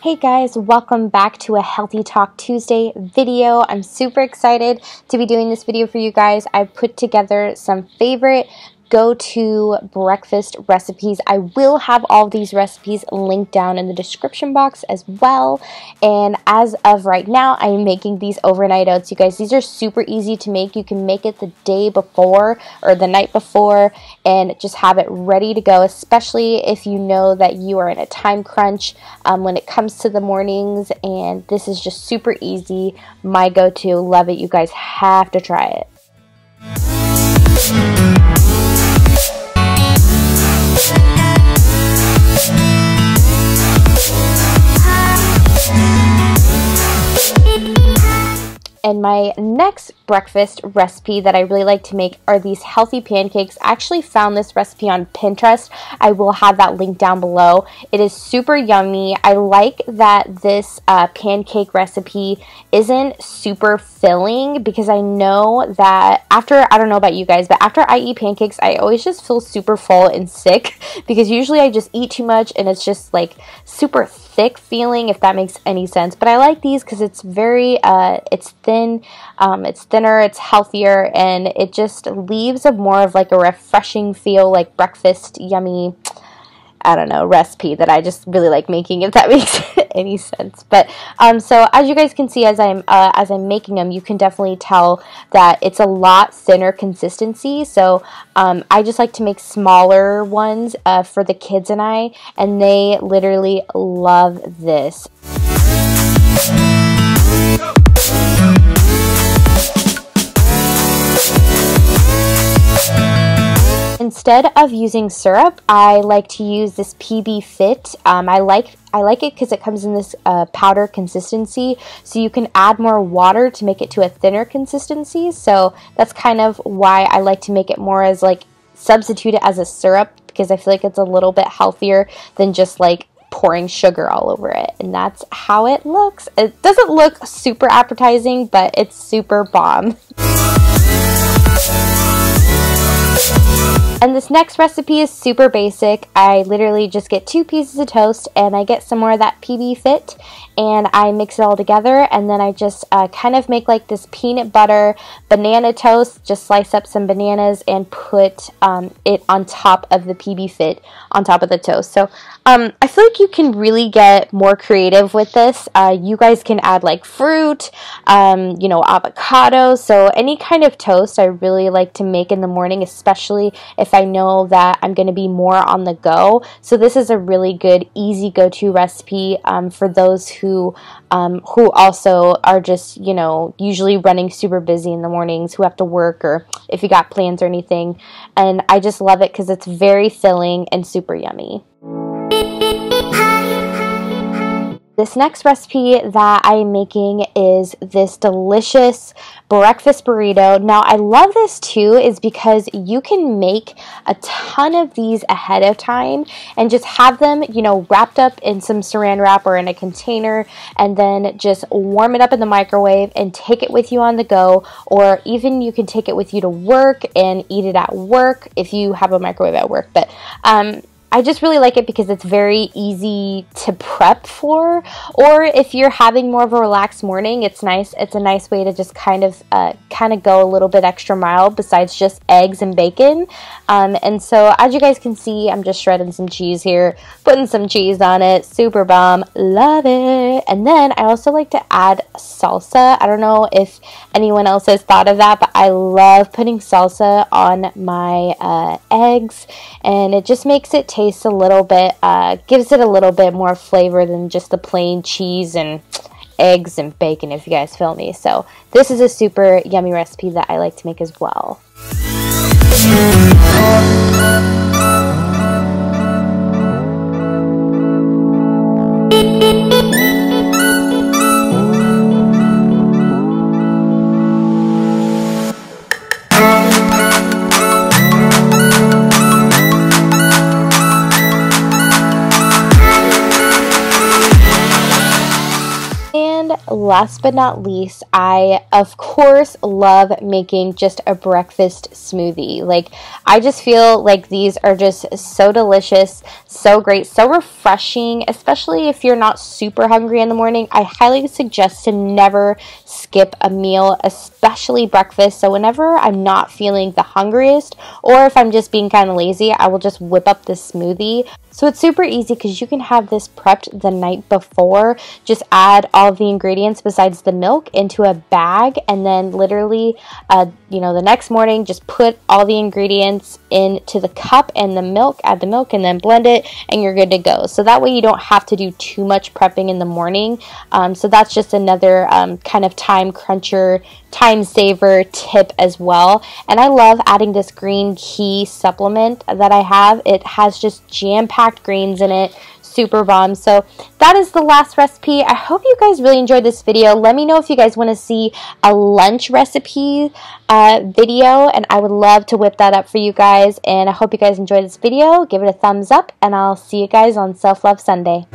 Hey guys, welcome back to a Healthy Talk Tuesday video. I'm super excited to be doing this video for you guys. I put together some favorite go to breakfast recipes. I will have all these recipes linked down in the description box as well. And as of right now, I am making these overnight oats. You guys, these are super easy to make. You can make it the day before or the night before and just have it ready to go, especially if you know that you are in a time crunch um, when it comes to the mornings. And this is just super easy. My go to. Love it. You guys have to try it. And my next breakfast recipe that I really like to make are these healthy pancakes. I actually found this recipe on Pinterest. I will have that link down below. It is super yummy. I like that this uh, pancake recipe isn't super filling because I know that after, I don't know about you guys, but after I eat pancakes, I always just feel super full and sick because usually I just eat too much and it's just like super thick feeling if that makes any sense. But I like these because it's very, uh, it's thin, um, it's thinner, it's healthier, and it just leaves a more of like a refreshing feel, like breakfast yummy. I don't know, recipe that I just really like making, if that makes any sense. But um, so as you guys can see, as I'm uh, as I'm making them, you can definitely tell that it's a lot thinner consistency. So um, I just like to make smaller ones uh, for the kids and I, and they literally love this. Instead of using syrup, I like to use this PB Fit. Um, I like I like it because it comes in this uh, powder consistency, so you can add more water to make it to a thinner consistency. So that's kind of why I like to make it more as like substitute it as a syrup because I feel like it's a little bit healthier than just like pouring sugar all over it. And that's how it looks. It doesn't look super appetizing, but it's super bomb. And this next recipe is super basic. I literally just get two pieces of toast and I get some more of that PB Fit and I mix it all together and then I just uh, kind of make like this peanut butter banana toast. Just slice up some bananas and put um, it on top of the PB Fit on top of the toast. So um, I feel like you can really get more creative with this. Uh, you guys can add like fruit, um, you know, avocado. So any kind of toast I really like to make in the morning, especially if if I know that I'm going to be more on the go. So this is a really good, easy go-to recipe um, for those who um, who also are just you know usually running super busy in the mornings, who have to work or if you got plans or anything. And I just love it because it's very filling and super yummy. This next recipe that I'm making is this delicious breakfast burrito. Now, I love this too is because you can make a ton of these ahead of time and just have them, you know, wrapped up in some saran wrap or in a container and then just warm it up in the microwave and take it with you on the go or even you can take it with you to work and eat it at work if you have a microwave at work. But um, I just really like it because it's very easy to prep for. Or if you're having more of a relaxed morning, it's nice. It's a nice way to just kind of uh, kind of go a little bit extra mile besides just eggs and bacon. Um, and so as you guys can see, I'm just shredding some cheese here, putting some cheese on it. Super bomb, love it. And then I also like to add salsa. I don't know if anyone else has thought of that, but I love putting salsa on my uh, eggs, and it just makes it tastes a little bit, uh, gives it a little bit more flavor than just the plain cheese and eggs and bacon, if you guys feel me. So this is a super yummy recipe that I like to make as well. Last but not least, I of course love making just a breakfast smoothie. Like, I just feel like these are just so delicious, so great, so refreshing, especially if you're not super hungry in the morning. I highly suggest to never skip a meal, especially breakfast. So, whenever I'm not feeling the hungriest, or if I'm just being kind of lazy, I will just whip up this smoothie. So, it's super easy because you can have this prepped the night before. Just add all the ingredients besides the milk into a bag, and then literally, uh, you know, the next morning, just put all the ingredients into the cup and the milk, add the milk, and then blend it, and you're good to go. So that way, you don't have to do too much prepping in the morning. Um, so that's just another um, kind of time cruncher, time saver tip as well. And I love adding this Green Qi supplement that I have. It has just jam packed greens in it super bomb. So that is the last recipe. I hope you guys really enjoyed this video. Let me know if you guys want to see a lunch recipe uh, video and I would love to whip that up for you guys. And I hope you guys enjoyed this video. Give it a thumbs up and I'll see you guys on Self Love Sunday.